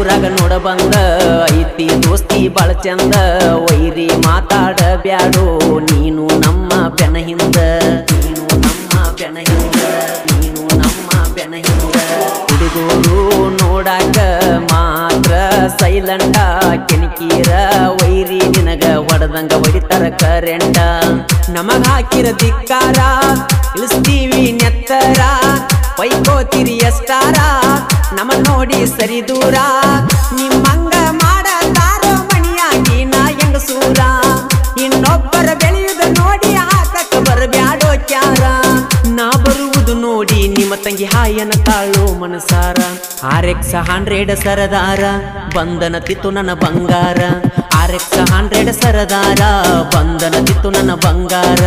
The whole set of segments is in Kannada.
ಊರಾಗ ನೋಡ ಬಂದ, ಐತಿ ದೋಸ್ತಿ ಬಾಳ ಚಂದ, ವೈರಿ ಮಾತಾಡ ಬ್ಯಾಡೋ, ನೀನು ನಮ್ಮ ಬೆನ ಹಿಂದ ನೀನು ನಮ್ಮ ಬೆನ ಹಿಂದ ನೀನು ನಮ್ಮ ಬೆನ ಹಿಂದ ಹುಡುಗರು ನೋಡಾಕ ಮಾತ್ರ ಸೈಲೆಂಟ ಕೆಣಕೀರ ವೈರಿ ನಿನಗ ಹೊಡೆದಂಗ ಹೊಡಿತಾರ ಕರೆಂಟ ನಮಗ ಹಾಕಿರ ಧಿಕ್ಕಾರ, ಇಳಿಸ್ತೀವಿ ನೆತ್ತರ, ಪೈಕೋತಿರಿ ಎಷ್ಟಾರ. ನಮ್ಮ ನೋಡಿ ಸರಿ ದೂರ. ನಿಮ್ಮಂಗ ಮಾಡತಾರೋ ಮಣಿಯಾಗಿ ನಾ ಹೆಂಗಸೂರ. ಇನ್ನೊಬ್ಬರ ಬೆಳೆಯುವುದು ನೋಡಿ ಹಾಕಕ್ಕ ಬರಬ್ಯಾಡೋ ಕ್ಯಾರ. ನಾ ಬರುವುದು ನೋಡಿ ನಿಮ್ಮ ತಂಗಿ ಹಾಯನ ತಾಳು ಮನಸಾರ. ಆರ್ ಎಕ್ಸ್ ಹಂಡ್ರೆಡ್ ಸರದಾರ, ಬಂಧನ ತಿತ್ತು ನನ್ನ ಬಂಗಾರ. ಆರ್ ಎಕ್ಸ್ ಹಂಡ್ರೆಡ್ ಸರದಾರ, ಬಂಧನ ತಿತ್ತು ನನ್ನ ಬಂಗಾರ.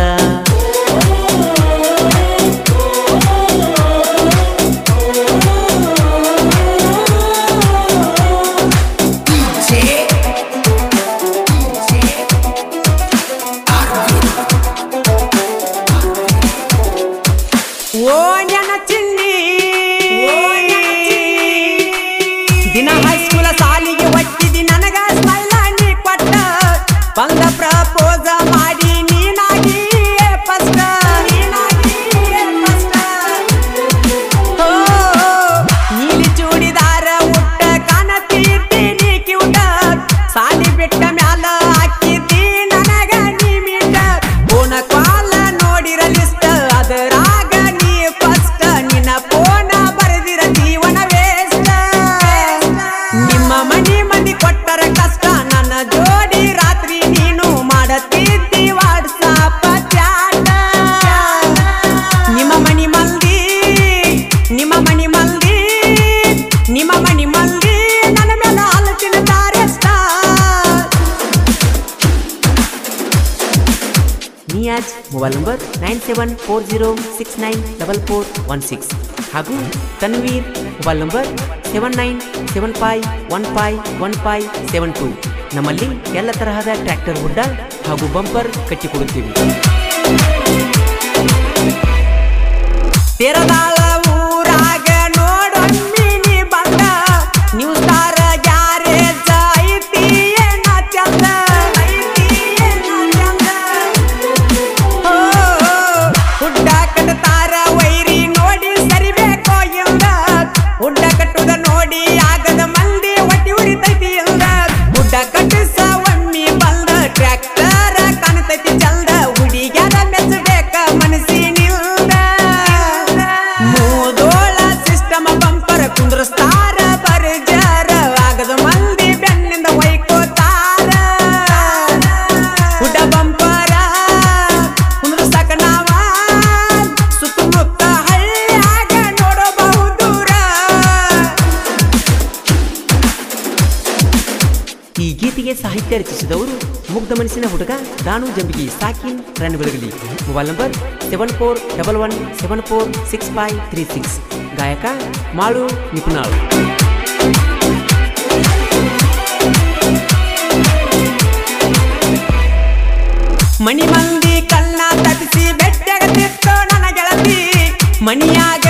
ಚಿನ್ನಿ. ದಿನ ಹೈಸ್ಕೂಲ ಸಾಲಿಗೆ ಒಟ್ಟಿದಿ ನನಗ ಸ್ಮೈಲ ನೀ ಕೊಟ್ಟ. ಬಂದ ಪ್ರಪೋಸ ಮಾಡಿ ನೀನಾಗಿ ಫಸ್ಟ್ ನೀಲಿ ಚೂಡಿದಾರ ಉಟ್ಟ ಕಾಣತೀರ್ತಿ ನೀ ಸಾಲಿ ಬಿಟ್ಟ ಮ್ಯಾಲ mobile number nine seven four zero six nine double four one six. ಹಾಗೂ Tanveer mobile number seven nine seven five one five one five seven two. ನಮ್ಮಲ್ಲಿ ಎಲ್ಲ ತರಹದ ಟ್ರ್ಯಾಕ್ಟರ್ ಹುಡ್ಡ ಹಾಗೂ ಬಂಪರ್ ಕಟ್ಟಿಕೊಡುತ್ತೀವಿ. ಈ ಗೀತೆಗೆ ಸಾಹಿತ್ಯ ರಚಿಸಿದವರು ಮುಗ್ಧ ಮನಸ್ಸಿನ ಹುಡುಗ ದಾನು ಜಂಬಿಗಿ ಸಾಕಿನ್ run Belagali mobile number seven four double one seven four six five three six. ಗಾಯಕ ಮಾಳು ನಿಪುಣಾಳು. ಮಣಿ ಮಂದಿ ಕಲ್ಲ ತಪ್ಪಿಸಿ ಬೆಟ್ಟಗತ್ತಿತ್ತು ನನ್ನ ಗೆಳತಿ. ಮಣಿಯಾಗ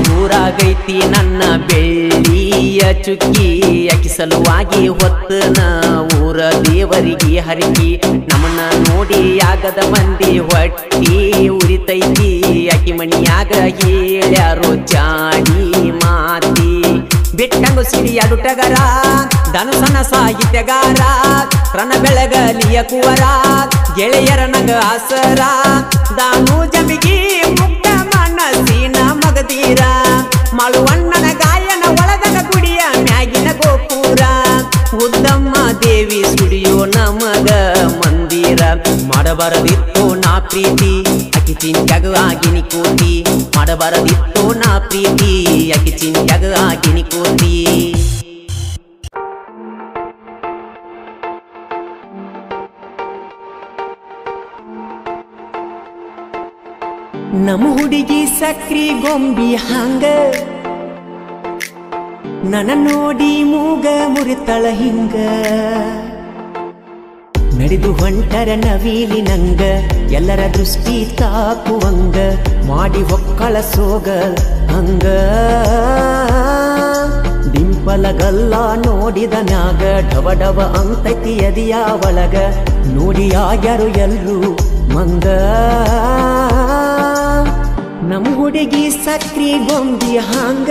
ಬಾಜು ಊರಾಗೈತಿ ನನ್ನ ಬೆಳ್ಳಿಯ ಚುಕ್ಕಿ. ಅಕ್ಕಿ ಸಲುವಾಗಿ ಹೊತ್ತನ ಊರ ದೇವರಿಗೆ ಹರಿಕಿ. ನಮ್ಮನ್ನ ನೋಡಿ ಆಗದ ಮಂದಿ ಹೊಟ್ಟಿ ಉರಿತೈತಿ. ಅಕ್ಕಿ ಮಣಿಯಾಗ ಹೇಳ್ಯಾರೋ ಚಾಡಿ ಮಾತಿ. ಬಿಟ್ಟಂಗು ಸಿಡಿ ಅಡುಟಗರ ಧನುಸನ ಸಾಹಿತ್ಯಗಾರ, ರಣ ಬೆಳಗಲಿಯ ಕುವರ, ಗೆಳೆಯರ ನಗ ಆಸರ. ದಾನು ಜಮಿಗಿ ಮಳುವಣ್ಣನ ಗಾಯನ ಒಳದನ ಗುಡಿಯ ಮ್ಯಾಗಿನ ಗೋಪುರ. ಉದ್ದಮ್ಮ ದೇವಿ ಸುಡಿಯೋ ನಮಗ ಮಂದಿರ. ಮಾಡಬಾರದಿತ್ತು ನಾ ಪ್ರೀತಿ ಅಕಿ ಚಿಂತ್ಯಾಗ ಆಗಿನಿ ಕೂತಿ. ಮಾಡಬಾರದಿತ್ತು ನಾ ಪ್ರೀತಿ ಅಕಿ ಜಗ ಆಗಿನಿ ಕೂತಿ. ನಮ್ಮ ಹುಡುಗಿ ಸಕ್ರಿ ಗೊಂಬಿ ಹಂಗ. ನನ ನೋಡಿ ಮೂಗ ಮುರಿತಳ ಹಿಂಗ. ನಡೆದು ಹೊಂಟರ ನವೀಲಿ ನಂಗ, ಎಲ್ಲರ ದೃಷ್ಟಿ ತಾಕುವಂಗ, ಮಾಡಿ ಒಕ್ಕಳ ಸೋಗ ಹಂಗ. ಡಿಂಪಲಗಲ್ಲ ನೋಡಿದ ಮ್ಯಾಗ ಡವ ಡವ ಅಂತೈತಿ ಎದಿಯ ಒಳಗ, ನೋಡಿ ಎಲ್ರು ಮಂಗ. ನಮ್ ಹುಡುಗಿ ಸಕ್ರಿ ಗೊಂಬಿ ಹಂಗ.